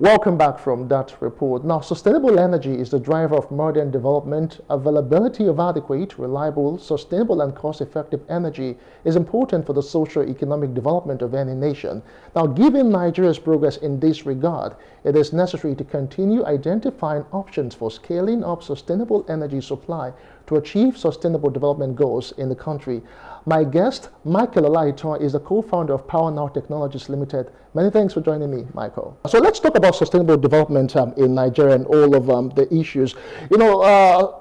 Welcome back from that report. Now, sustainable energy is the driver of modern development. Availability of adequate, reliable, sustainable, and cost effective energy is important for the socio economic development of any nation. Now, given Nigeria's progress in this regard, it is necessary to continue identifying options for scaling up sustainable energy supply to achieve sustainable development goals in the country. My guest, Michael Olaitan, is the co-founder of Power Now Technologies Limited. Many thanks for joining me, Michael. So let's talk about sustainable development um, in Nigeria and all of um, the issues. You know, uh,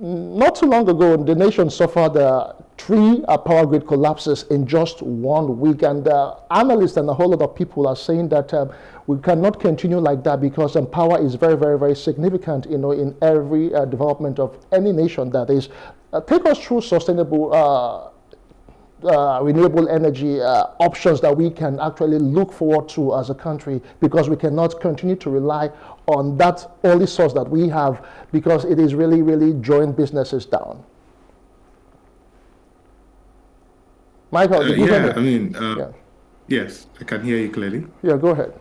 not too long ago, the nation suffered uh, three uh, power grid collapses in just one week. And uh, analysts and a whole lot of people are saying that um, we cannot continue like that because um, power is very, very, very significant, you know, in every uh, development of any nation that is. Uh, take us through sustainable uh, uh, renewable energy options that we can actually look forward to as a country because we cannot continue to rely on that only source that we have because it is really, really drawing businesses down. Michael, uh, yeah, I mean, uh, yeah. yes, I can hear you clearly. Yeah, go ahead.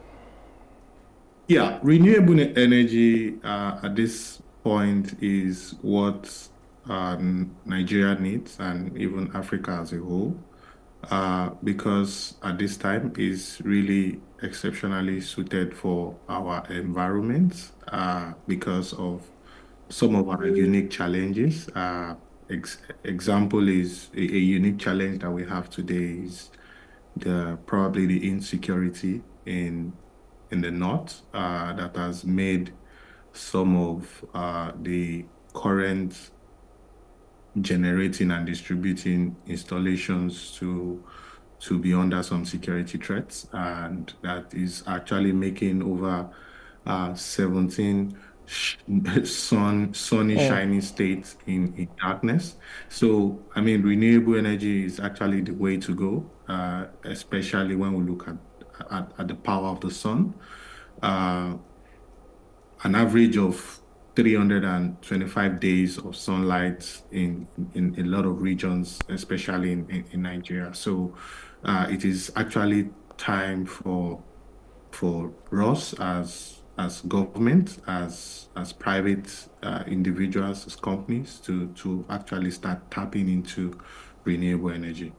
Yeah, renewable energy uh, at this point is what um, Nigeria needs and even Africa as a whole, uh, because at this time is really exceptionally suited for our environment uh, because of some of our unique challenges. Ex- example is a, a, unique challenge that we have today is the probably the insecurity in in the north uh, that has made some of uh, the current generating and distributing installations to to be under some security threats, and that is actually making over uh, 17 sun sunny oh. shiny states in, in darkness so i mean renewable energy is actually the way to go uh, especially when we look at, at, at the power of the sun uh, an average of 325 days of sunlight in, in, in a lot of regions, especially in, in, in Nigeria. So uh, it is actually time for for us as as government, as as private uh, individuals, as companies to to actually start tapping into renewable energy.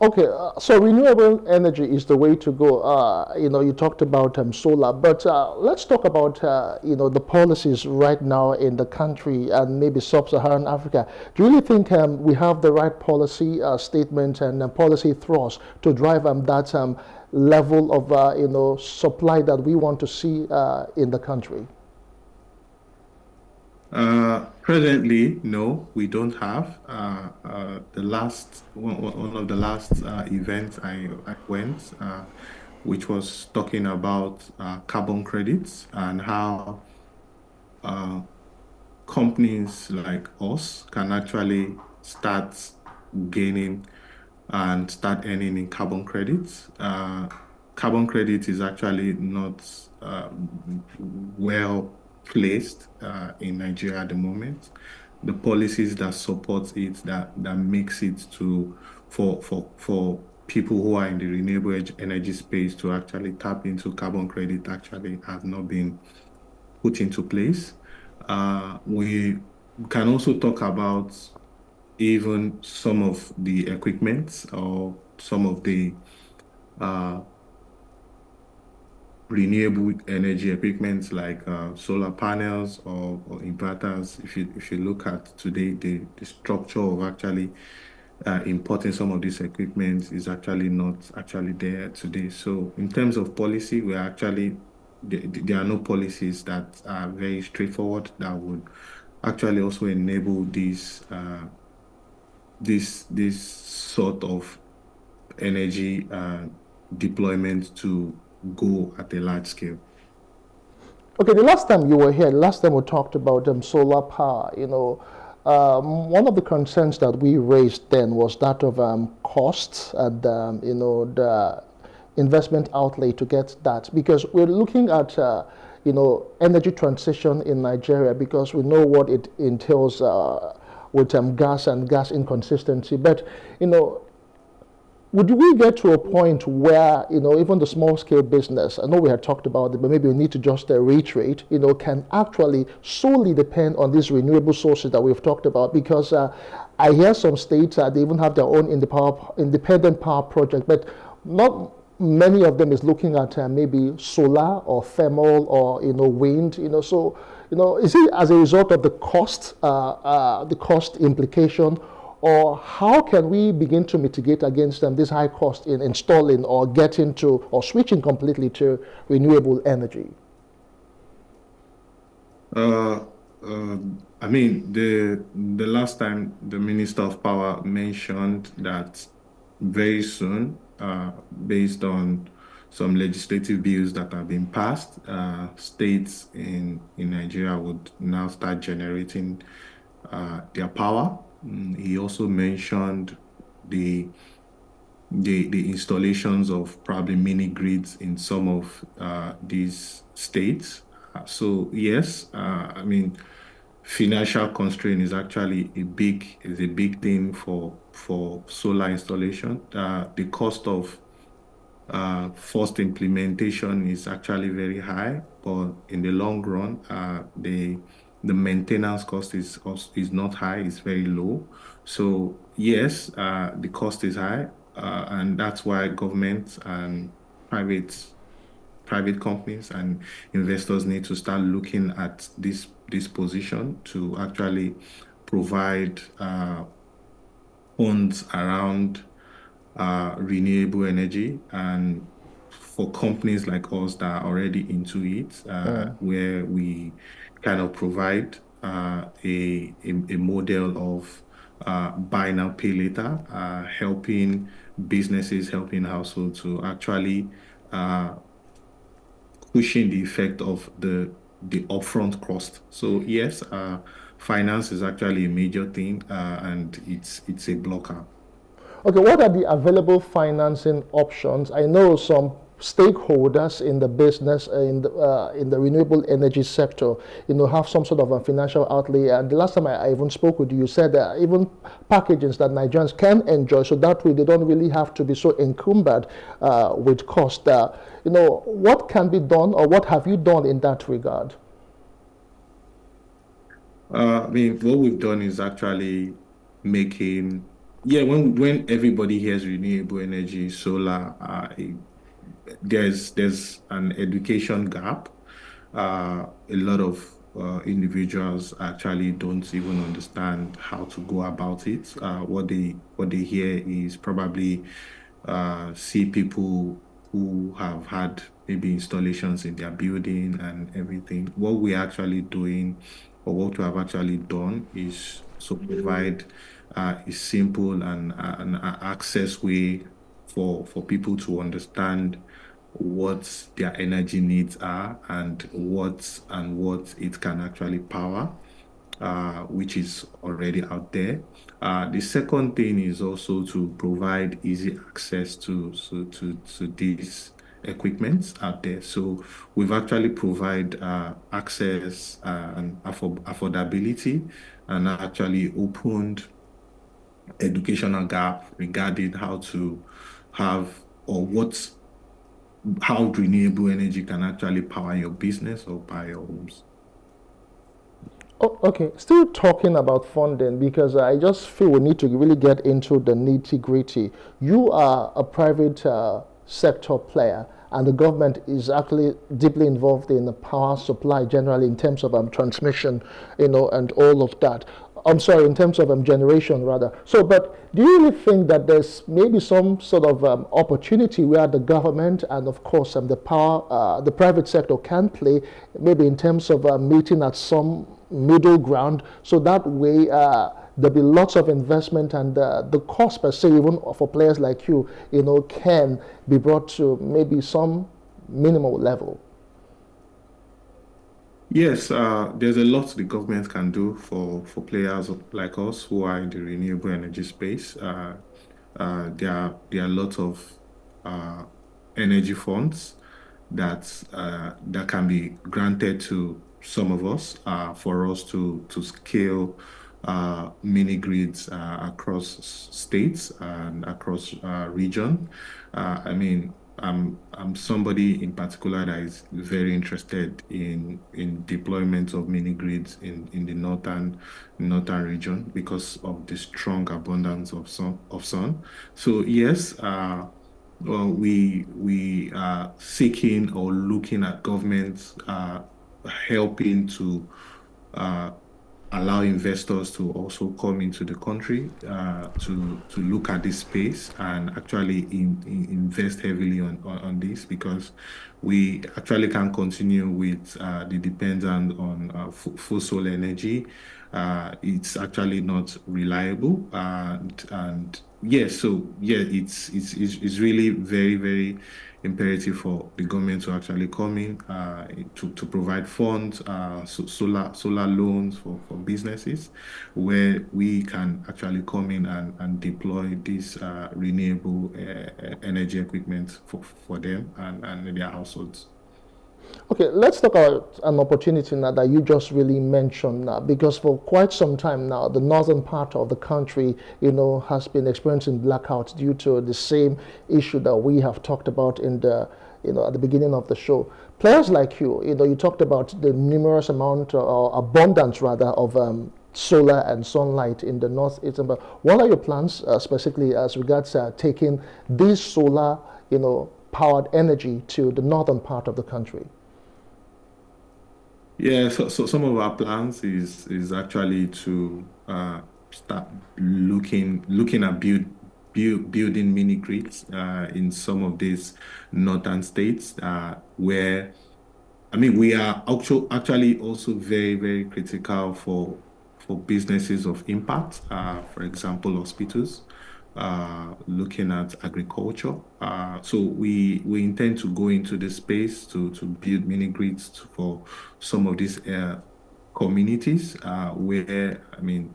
Okay, uh, so renewable energy is the way to go. Uh, you know, you talked about um, solar, but uh, let's talk about uh, you know the policies right now in the country and maybe sub-Saharan Africa. Do you really think um, we have the right policy uh, statement and uh, policy thrust to drive um, that um, level of you know supply that we want to see in the country? Uh, presently, no, we don't have. Uh, uh, the last one, one of the last uh, events I, I went, uh, which was talking about uh, carbon credits and how companies like us can actually start gaining and start earning in carbon credits. carbon credit is actually not well placed uh, in Nigeria at the moment. The policies that support it, that that makes it to for for for people who are in the renewable energy space to actually tap into carbon credit actually have not been put into place. Uh, we can also talk about even some of the equipment or some of the uh, renewable energy equipment like uh, solar panels or, or, inverters. If you if you look at today, the, the structure of actually uh, importing some of these equipment is actually not actually there today. So in terms of policy, we are actually there are no policies that are very straightforward that would actually also enable this uh, this this sort of energy uh, deployment to go at a large scale. Okay, the last time you were here, last time we talked about um, solar power, you know, um, one of the concerns that we raised then was that of um, costs and, um, you know, the investment outlay to get that because we're looking at, uh, you know, energy transition in Nigeria because we know what it entails uh, with um, gas and gas inconsistency. But, you know, would we get to a point where you know even the small scale business i know we had talked about it but maybe we need to just uh, reiterate you know can actually solely depend on these renewable sources that we've talked about? Because uh, i hear some states uh, they even have their own independent power project but not many of them is looking at uh, maybe solar or thermal or you know wind you know so you know is it as a result of the cost uh, uh, the cost implication or how can we begin to mitigate against them this high cost in installing or getting to or switching completely to renewable energy? Uh, uh, I mean, the the last time the Minister of Power mentioned that very soon, uh, based on some legislative bills that have been passed, uh, states in in Nigeria would now start generating uh, their power he also mentioned the the, the installations of probably mini grids in some of uh, these states. Uh, so yes, uh, I mean, financial constraint is actually a big is a big thing for for solar installation. Uh, the cost of uh, first implementation is actually very high, but in the long run, uh, the the maintenance cost is is not high; it's very low. So yes, uh, the cost is high, uh, and that's why governments and private private companies and investors need to start looking at this this position to actually provide uh, funds around uh, renewable energy and for companies like us that are already into it, uh, yeah. where we kind of provide uh, a, a, a model of uh, buy now pay later, uh, helping businesses, helping households to actually uh, pushing the effect of the the upfront cost. So yes, uh, finance is actually a major thing, uh, and it's it's a blocker. Okay, what are the available financing options? I know some stakeholders in the business, uh, in the, uh, in the renewable energy sector, you know, have some sort of a financial outlay. And the last time I, I even spoke with you, you said that even packages that Nigerians can enjoy, so that way they don't really have to be so encumbered uh, with cost. Uh, you know, what can be done or what have you done in that regard? Uh, I mean, what we've done is actually making yeah when when everybody hears renewable energy solar uh, there's there's an education gap. Uh, a lot of uh, individuals actually don't even understand how to go about it. Uh, what they what they hear is probably uh, see people who have had maybe installations in their building and everything. What we're actually doing, or what we have actually done, is to provide uh, a simple and an access way for for people to understand what their energy needs are and what and what it can actually power, uh, which is already out there. Uh, the second thing is also to provide easy access to so to to these equipment out there. So we've actually provide uh, access and affordability and actually opened educational gap regarding how to have or what how renewable energy can actually power your business or power your homes. Oh, okay, still talking about funding because I just feel we need to really get into the nitty gritty. You are a private uh, sector player, and the government is actually deeply involved in the power supply generally in terms of um, transmission, you know, and all of that. I'm sorry, in terms of um, generation rather. So, but do you really think that there's maybe some sort of um, opportunity where the government and of course um, the power, uh, the private sector can play maybe in terms of uh, meeting at some middle ground so that way uh, there'll be lots of investment and uh, the cost per se even for players like you, you know, can be brought to maybe some minimal level? Yes, uh, there's a lot the government can do for, for players like us who are in the renewable energy space. Uh, uh, there are there are a lot of uh, energy funds that uh, that can be granted to some of us uh, for us to to scale uh, mini grids uh, across states and across uh, region. Uh, I mean, I'm I'm somebody in particular that is very interested in in deployment of mini grids in, in the northern northern region because of the strong abundance of sun of sun. So yes, uh, well, we we are seeking or looking at governments uh, helping to uh, allow investors to also come into the country uh, to to look at this space and actually in, in invest heavily on, on, on, this because we actually can continue with uh, the dependence on uh, fossil energy. Uh, it's actually not reliable and and yes, yeah, so yeah, it's, it's it's really very very imperative for the government to actually come in uh, to, to provide funds, uh, so solar solar loans for, for businesses, where we can actually come in and, and deploy this uh, renewable uh, energy equipment for, for them and, and their households. Okay, let's talk about an opportunity now that you just really mentioned now, because for quite some time now, the northern part of the country, you know, has been experiencing blackouts due to the same issue that we have talked about in the, you know, at the beginning of the show. Players like you, you know, you talked about the numerous amount or abundance rather of um, solar and sunlight in the northeast. But what are your plans uh, specifically as regards uh, taking this solar, you know, powered energy to the northern part of the country? Yeah, so, so some of our plans is is actually to uh, start looking looking at build, build building mini grids uh, in some of these northern states uh, where I mean we are actually actually also very very critical for for businesses of impact, uh, for example hospitals. Uh, looking at agriculture. Uh, so we we intend to go into the space to to build mini grids for some of these uh, communities uh, where I mean.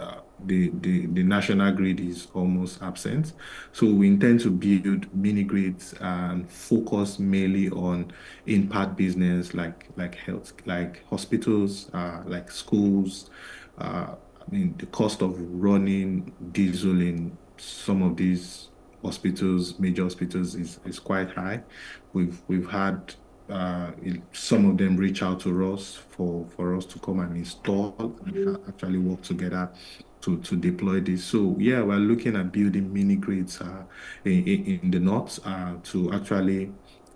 Uh, the, the, the national grid is almost absent. So we intend to build mini grids and focus mainly on impact business like like health, like hospitals, like schools, I mean, the cost of running diesel in some of these hospitals, major hospitals, is, is quite high. We've we've had uh, some of them reach out to us for, for us to come and install and actually work together to, to deploy this. So yeah, we're looking at building mini grids uh, in, in, the north uh, to actually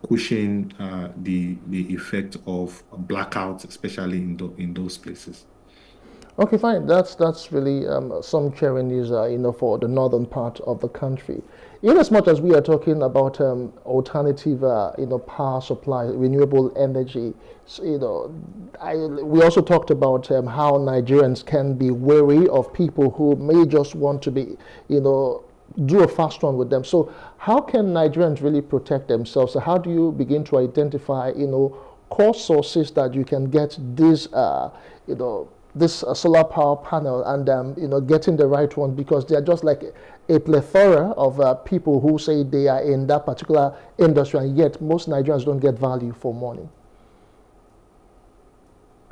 cushion uh, the the effect of blackouts, especially in the, in those places. Okay, fine. That's that's really um, some cheering news, uh, you know, for the northern part of the country. In as much as we are talking about um, alternative, uh, you know, power supply, renewable energy, so, you know, I, we also talked about um, how Nigerians can be wary of people who may just want to be, you know, do a fast one with them. So, how can Nigerians really protect themselves? So how do you begin to identify, you know, core sources that you can get these, uh, you know this uh, solar power panel and um, you know getting the right one because they are just like a plethora of uh, people who say they are in that particular industry and yet most Nigerians don't get value for money.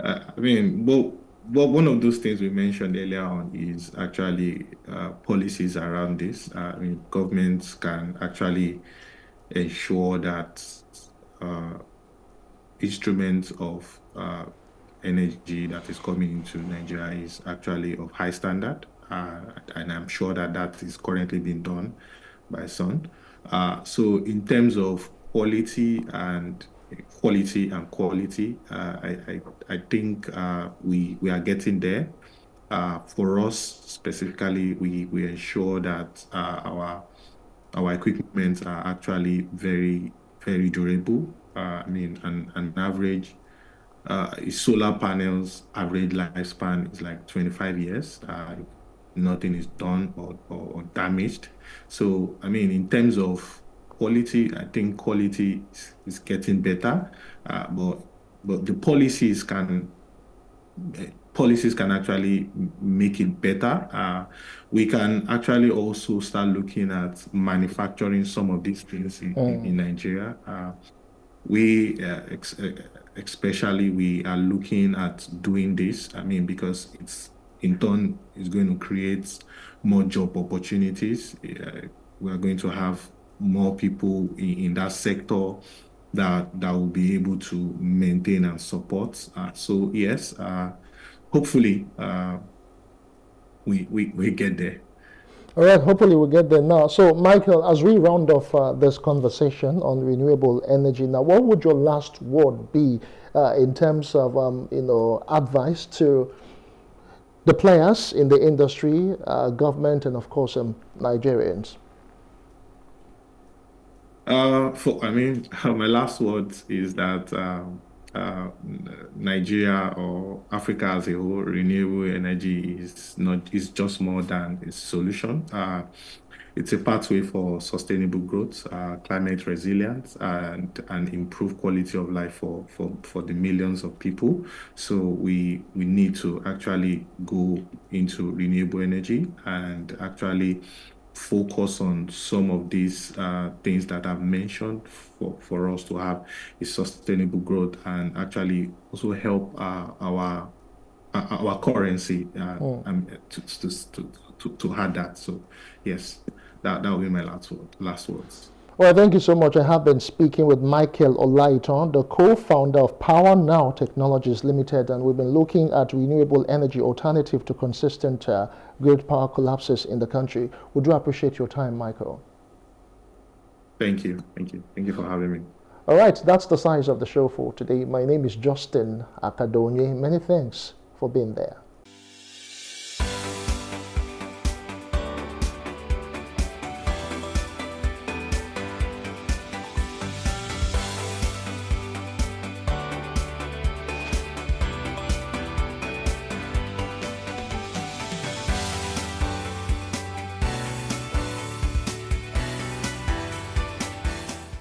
Uh, I mean, well, well, one of those things we mentioned earlier on is actually uh, policies around this. Uh, I mean, governments can actually ensure that uh, instruments of energy that is coming into Nigeria is actually of high standard, uh, and I'm sure that that is currently being done by SON. Uh, so in terms of quality and quality and quality, uh, I, I, I think uh, we we are getting there. Uh, for us specifically, we we ensure that uh, our our equipment are actually very very durable. I mean, an, an average uh, solar panels average lifespan is like 25 years. Uh, nothing is done or, or, or, damaged. So, I mean, in terms of quality, I think quality is, is getting better, uh, but but the policies can policies can actually make it better. Uh, we can actually also start looking at manufacturing some of these things in, mm. in Nigeria. Uh, we uh, ex- uh, especially we are looking at doing this i mean because it's in turn is going to create more job opportunities. Uh, we are going to have more people in, in, that sector that that will be able to maintain and support. Uh, so yes, uh, hopefully uh, we, we we get there. All right, hopefully we'll get there now. So, Michael, as we round off uh, this conversation on renewable energy, now, what would your last word be uh, in terms of, um, you know, advice to the players in the industry, uh, government, and of course, um, Nigerians? Uh, for, I mean, my last word is that um, uh, Nigeria or Africa as a whole, renewable energy is not is just more than a solution. Uh, it's a pathway for sustainable growth, uh, climate resilience, and and improve quality of life for, for, for the millions of people. So we we need to actually go into renewable energy and actually focus on some of these uh, things that I've mentioned for, for us to have a sustainable growth and actually also help uh, our uh, our currency uh, oh. um, to, to, to, to, to have that. So yes, that, that will be my last word, last words. Well, thank you so much. I have been speaking with Michael Olaitan, the co-founder of Power Now Technologies Limited, and we've been looking at renewable energy alternative to consistent uh, grid power collapses in the country. We do appreciate your time, Michael. Thank you. Thank you. Thank you for having me. All right, that's the size of the show for today. My name is Justin Akadonye. Many thanks for being there.